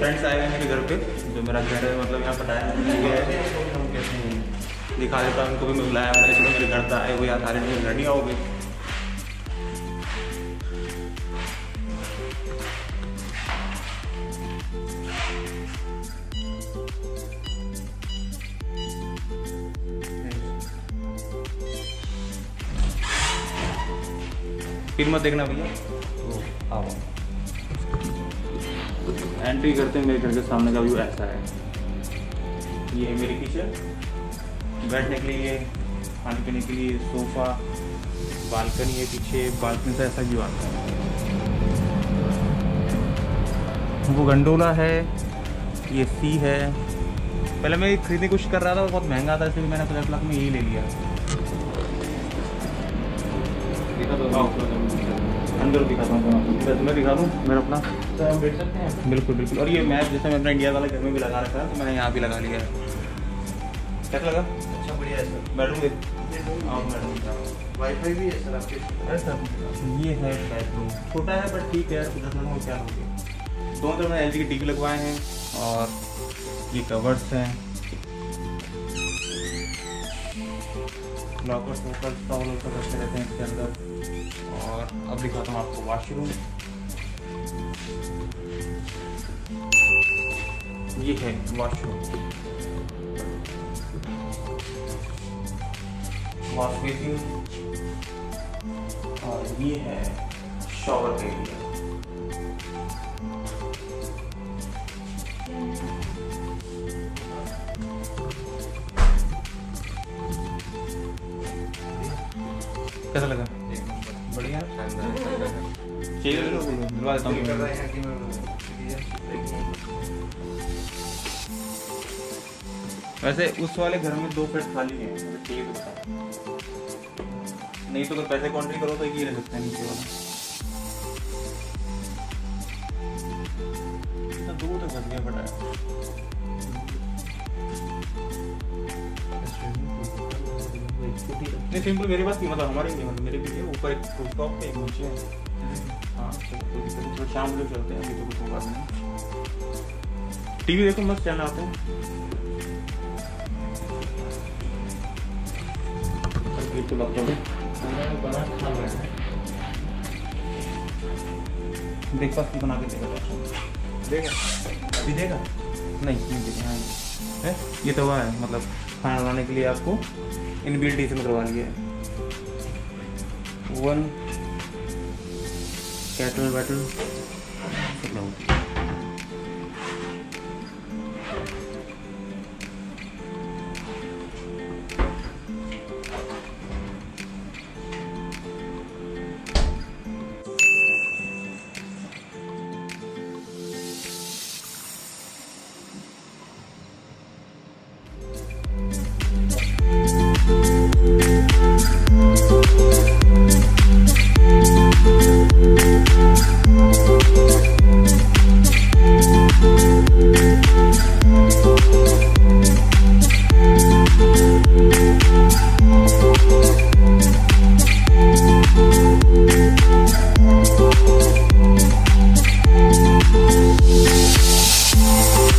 Friends आए हुए हैं मेरे घर पे, जो मेरा घर है मतलब यहाँ है हैं। दिखा देता हूँ उनको भी मैं बुलाया मैंने चलो मेरे घर पर आए हुए यार थाईलैंड में घर नहीं आओगे। फिर मत देखना भैया। तो आओ। एंट्री करते हैं मेरे घर के सामने का व्यू ऐसा है। ये है मेरी किचन बैठने के लिए खाने पीने के लिए सोफ़ा बालकनी है पीछे बालकनी से ऐसा व्यू आता है। वो गंडोला है ये सी है। पहले मैं खरीदने की कोशिश कर रहा था बहुत महँगा था इसलिए मैंने पचास लाख में यही ले लिया। अंदर दिखाता हूँ मैं दिखा दूँ? मेरा अपना? तो बैठ सकते हैं। बिल्कुल बिल्कुल। और ये मैप जैसे मैं अपना इंडिया वाले घर में भी लगा रखा है तो मैंने यहाँ भी लगा लिया है। कैसा लगा। अच्छा बढ़िया है सर। बेडरूम हाँ वाईफाई भी है सर आपके सर ये है बेडरूम छोटा है बट ठीक है यार दस मिनट में क्या हो गया? दोनों तरफ़ मैंने एल की टी लगवाए हैं और ये कवर्स हैं। लॉकर सोकर टॉवल वॉकर रखे रहते हैं इसके अंदर। और अब दिखाता हूँ आपको वाशरूम ये है वॉशरूम वॉश बेसिन और ये है शॉवर एरिया कैसा लगा? बढ़िया। चाहिए दिलवा देता हूँ वैसे उस वाले घर में दो फ्लैट खाली है तो नहीं तो अगर पैसे काउंट्री करो तो एक ही रह सकते हैं नीचे वाला। इतना दूर नहीं सिंपल मेरे पास की मतलब हमारे नहीं मतलब मेरे पीछे ऊपर एक रूफटॉप पे एक नीचे है। हाँ तो शाम को चलते हैं, अभी तो कुछ होगा नहीं। टीवी देखो, मस्त चैनल आते हैं। ब्रेकफास्ट भी बना के देगा देगा? अभी देगा? नहीं नहीं देगा हाँ। है? ये तो वह है मतलब खाना बनाने के लिए आपको इन बिल्ट इसमें करवा लिया है। वन कैटल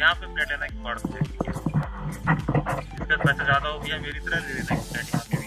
यहाँ पे फ्लैट है ना कि पड़ते हैं? इसका पैसा ज़्यादा हो गया, मेरी तरह ले लेना फ्लैट यहाँ पे भी